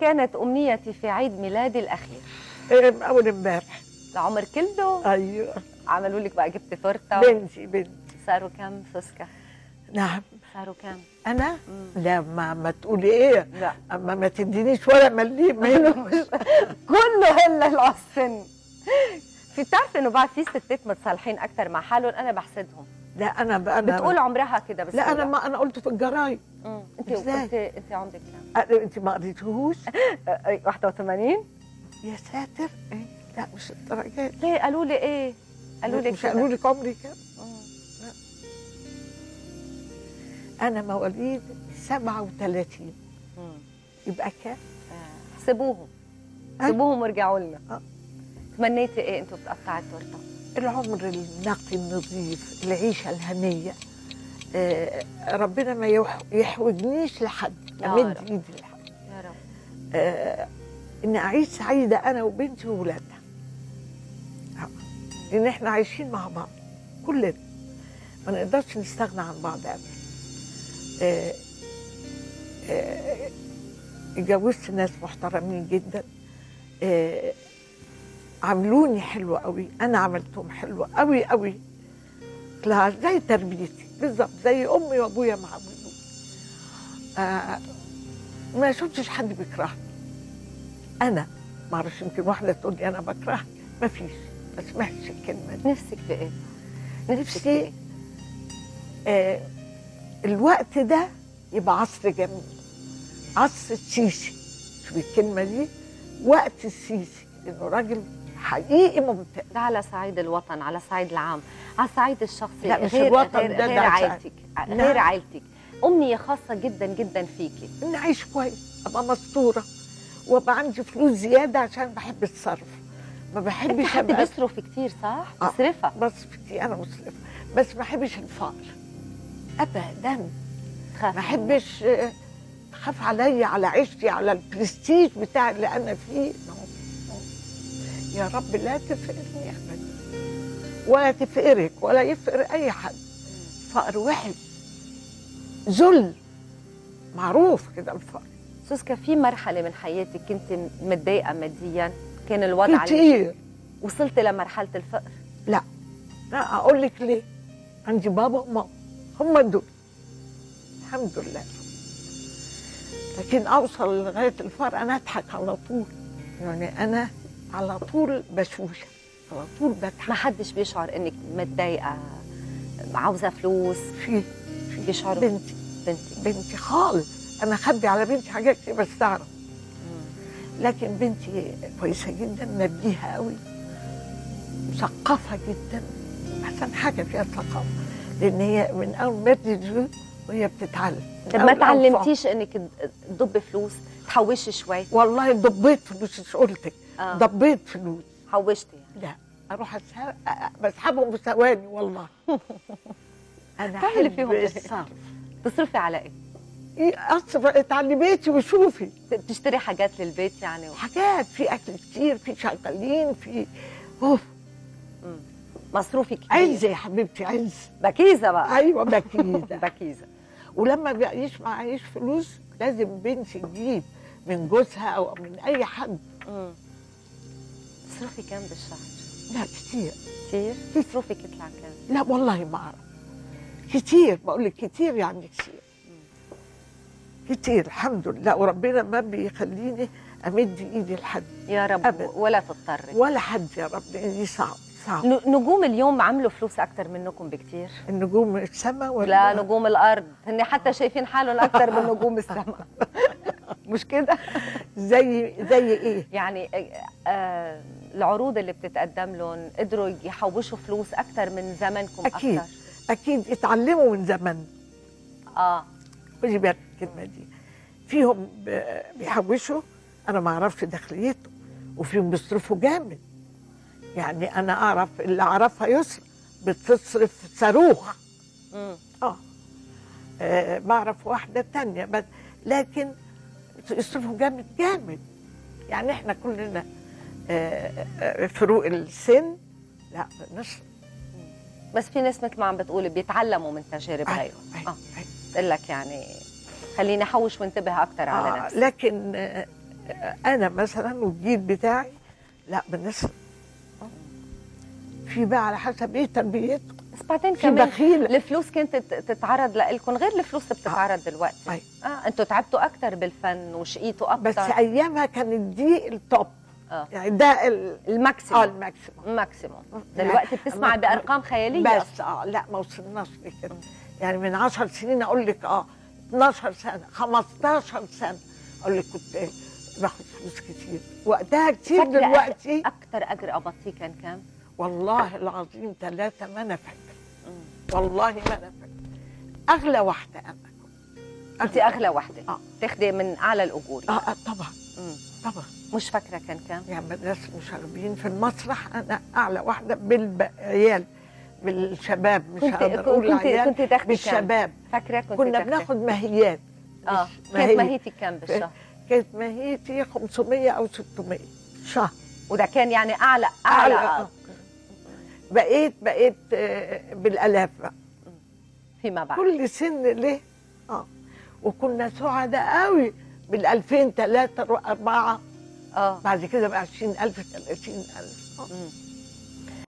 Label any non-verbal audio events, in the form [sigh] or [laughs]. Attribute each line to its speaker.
Speaker 1: كانت أمنيتي في عيد ميلادي الأخير
Speaker 2: إيه، أول امبارح.
Speaker 1: العمر كله؟
Speaker 2: أيوه.
Speaker 1: عملوا لك بقى جبت تورته
Speaker 2: بنتي بنتي.
Speaker 1: صاروا كم سوسكا
Speaker 2: نعم.
Speaker 1: صاروا كم
Speaker 2: أنا؟
Speaker 1: مم.
Speaker 2: لا ما ما تقولي إيه.
Speaker 1: لا.
Speaker 2: اما ما تدينيش ولا مليم. [laughs] منه
Speaker 1: كله هلا العسن في بتعرف إنه بعد في ستات متصالحين أكثر مع حالهم؟ أنا بحسدهم.
Speaker 2: لا أنا أنا
Speaker 1: بتقول عمرها كده بس
Speaker 2: لا أنا ما أنا قلت في الجرايد
Speaker 1: انت؟ انت انت عمرك كام؟
Speaker 2: أه، انت ما قريتهوش
Speaker 1: أه، أه، 81
Speaker 2: يا ساتر إيه؟ لا مش الدرجات
Speaker 1: ليه قالوا لي إيه؟ قالوا لي
Speaker 2: مش قالوا لك عمري كام. أنا مواليد 37
Speaker 1: مم.
Speaker 2: يبقى كام
Speaker 1: آه، احسبوهم
Speaker 2: أي.
Speaker 1: احسبوهم وارجعوا لنا
Speaker 2: آه.
Speaker 1: تمنيتي إيه أنتوا بتقطعوا التورتة؟
Speaker 2: العمر النقي النظيف العيشة الهنية آه ربنا ما يح- يحوجنيش لحد
Speaker 1: رب.
Speaker 2: إيدي لحد.
Speaker 1: يا رب.
Speaker 2: آه إن أعيش سعيدة أنا وبنتي وولادها آه. لأن إحنا عايشين مع بعض كلنا. ما نقدرش نستغنى عن بعض ابدا. آه، آه، اتجوزت ناس محترمين جدا. عملوني حلو قوي. أنا عملتهم حلو قوي قوي. لا زي تربيتي. بالظبط زي أمي وأبويا ما عملوني آه، ما شفتش حد بيكرهني. أنا ما أعرفش يمكن واحدة تقول لي أنا بكرهك. ما فيش. ما سمعتش الكلمة دي.
Speaker 1: نفسك بايه؟ نفسك
Speaker 2: نفسي
Speaker 1: بايه؟
Speaker 2: آه الوقت ده يبقى عصر جميل. عصر السيسي شوف الكلمة دي. وقت السيسي لأنه راجل حقيقي ممتاز
Speaker 1: ده على صعيد الوطن على صعيد العام على الصعيد الشخصي
Speaker 2: لا، مش
Speaker 1: غير
Speaker 2: الوطن
Speaker 1: غير,
Speaker 2: ده-
Speaker 1: غير
Speaker 2: ده
Speaker 1: عائلتك
Speaker 2: نعم.
Speaker 1: غير عائلتك أمنية خاصة جدا جدا فيكي
Speaker 2: إني اعيش كويس أبقى مستورة وأبقى عندي فلوس زيادة عشان بحب الصرف ما بحبش
Speaker 1: حد بيصرف كتير صح؟
Speaker 2: آه.
Speaker 1: بصرفها
Speaker 2: بصرف كتير أنا مصرفة بس ما بحبش الفقر ابدا ما احبش آه، تخاف عليا على عيشتي على البرستيج بتاع اللي أنا فيه ما. يا رب لا تفقرني ابدا ولا تفقرك ولا يفقر أي حد. فقر وحش ذل. معروف كده الفقر.
Speaker 1: سوسكا في مرحلة من حياتك كنت متضايقة ماديا؟ كان الوضع
Speaker 2: كتير
Speaker 1: وصلت لمرحلة الفقر؟
Speaker 2: لا. لا أقول لك ليه. عندي بابا وماما. هم دول. الحمد لله. لكن أوصل لغاية الفقر أنا أضحك على طول. يعني أنا على طول بشوشه على طول بضحك.
Speaker 1: ما حدش بيشعر إنك متضايقة عاوزة فلوس.
Speaker 2: في في
Speaker 1: بيشعروا.
Speaker 2: بنتي
Speaker 1: بنتي.
Speaker 2: بنتي خالص. أنا اخبي على بنتي حاجات كتير بس تعرف. لكن بنتي كويسة جدا نبيها قوي مثقفة جدا. أحسن حاجة فيها الثقافة. لأن هي من أول ما تجي وهي بتتعلم.
Speaker 1: طب ما تعلمتيش إنك تضب فلوس تحوشي شوي
Speaker 2: فقر. والله ضبيت فلوس قلتك.
Speaker 1: آه.
Speaker 2: ضبيت فلوس.
Speaker 1: حوشتي يعني.
Speaker 2: لا أروح أسحب بسحبهم بثواني والله. [laughs] أنا
Speaker 1: تعملي فيهم؟
Speaker 2: الصرف
Speaker 1: تصرفي على إيه؟
Speaker 2: إيه، أصرف اتعلمي بيتي وشوفي.
Speaker 1: بتشتري حاجات للبيت يعني و...
Speaker 2: حاجات في أكل كتير في شغالين في
Speaker 1: أوف. مصروفي كتير.
Speaker 2: عز يا حبيبتي عز
Speaker 1: بكيزة بقى.
Speaker 2: أيوه [laughs] بكيده
Speaker 1: بكيزة.
Speaker 2: ولما بيعيش معيش فلوس لازم بنتي تجيب من جوزها أو من أي حد.
Speaker 1: مم. تصرفي كام بالشهر؟
Speaker 2: لا كتير.
Speaker 1: كتير؟ مصروفك يطلع كام؟
Speaker 2: لا والله ما أعرف. كتير بقول لك كتير يعني كتير. كتير الحمد لله. وربنا ما بيخليني أمد إيدي لحد.
Speaker 1: يا رب
Speaker 2: أبد.
Speaker 1: ولا تضطري.
Speaker 2: ولا حد يا رب لأن دي صعب. صعب
Speaker 1: نجوم اليوم عملوا فلوس أكثر منكم بكتير.
Speaker 2: النجوم السماء ولا؟
Speaker 1: لا نجوم الأرض. هن حتى شايفين حالهم أكثر من نجوم السماء. [laughs] مش كده؟
Speaker 2: زي زي إيه؟
Speaker 1: يعني آه العروض اللي بتتقدم لهم قدروا يحوشوا فلوس أكثر من زمنكم
Speaker 2: أكيد.
Speaker 1: أكثر
Speaker 2: أكيد. اتعلموا من زمان
Speaker 1: آه.
Speaker 2: خدي بالك الكلمة دي. فيهم بيحوشوا. أنا ما أعرفش داخليته وفيهم بيصرفوا جامد. يعني أنا أعرف اللي أعرفها يسرا بتصرف صاروخ. آه. آه، بعرف واحدة تانية. بس لكن يصرفوا جامد جامد. يعني إحنا كلنا فروق السن. لا نصرف
Speaker 1: بس في ناس مثل ما عم بتقولي بيتعلموا من تجارب غيرهم.
Speaker 2: أيوة،
Speaker 1: آه.
Speaker 2: أيوة.
Speaker 1: بتقول لك يعني خليني أحوش وانتبه أكثر على
Speaker 2: آه
Speaker 1: نفسي.
Speaker 2: لكن آه، أنا مثلا والجيل بتاعي لا بنسرق في بقى على حسب إيه تربيته
Speaker 1: بس بعدين كمان
Speaker 2: بخيل.
Speaker 1: الفلوس كانت تت- تتعرض لكم غير الفلوس اللي بتتعرض دلوقتي.
Speaker 2: أي.
Speaker 1: آه أنتوا تعبتوا أكثر بالفن وشقيتوا
Speaker 2: بس
Speaker 1: أكثر
Speaker 2: أيامها كانت دي التوب.
Speaker 1: آه.
Speaker 2: يعني ده ال- آه
Speaker 1: ال
Speaker 2: maximum.
Speaker 1: ال maximum. ال maximum دلوقتي بتسمع بأرقام خيالية.
Speaker 2: بس آه لا ما وصلناش لكده. يعني من 10 سنين أقول لك آه 12 سنة 15 سنة. أقول لك كنت باخد فلوس كتير. وقتها كتير دلوقتي
Speaker 1: أكثر أجر قبضتيه كان كام؟
Speaker 2: والله العظيم ثلاثة ما أنا فاكرة. والله ما أنا فاكرة. أغلى واحدة أنا
Speaker 1: أنت أغلى وحده
Speaker 2: آه.
Speaker 1: تاخدي من أعلى الأجور.
Speaker 2: آه آه، طبعا.
Speaker 1: مم.
Speaker 2: طبعا
Speaker 1: مش فاكرة كان كام؟
Speaker 2: يعني ناس مشاغبين في المسرح أنا أعلى واحدة بالعيال بالشباب مش
Speaker 1: كنت
Speaker 2: هقدر أقول
Speaker 1: كنت
Speaker 2: العيال
Speaker 1: كنت تاخدي كام؟
Speaker 2: بالشباب
Speaker 1: فاكرة كنت
Speaker 2: كنا؟ بناخد ماهيات آه
Speaker 1: كانت. ماهيتي كام بالشهر؟
Speaker 2: كانت ماهيتي 500 أو 600 شهر
Speaker 1: وده كان يعني اعلى أعلى,
Speaker 2: أعلى. بقيت بقيت آه، بالألاف بقى
Speaker 1: فيما بعد
Speaker 2: كل سن ليه آه وكنا سعداء قوي بال 2000 3 4
Speaker 1: آه
Speaker 2: بعد كده بقى 20000 30000 آه.
Speaker 1: مم.